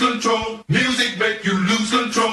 lose control. Music make you lose control.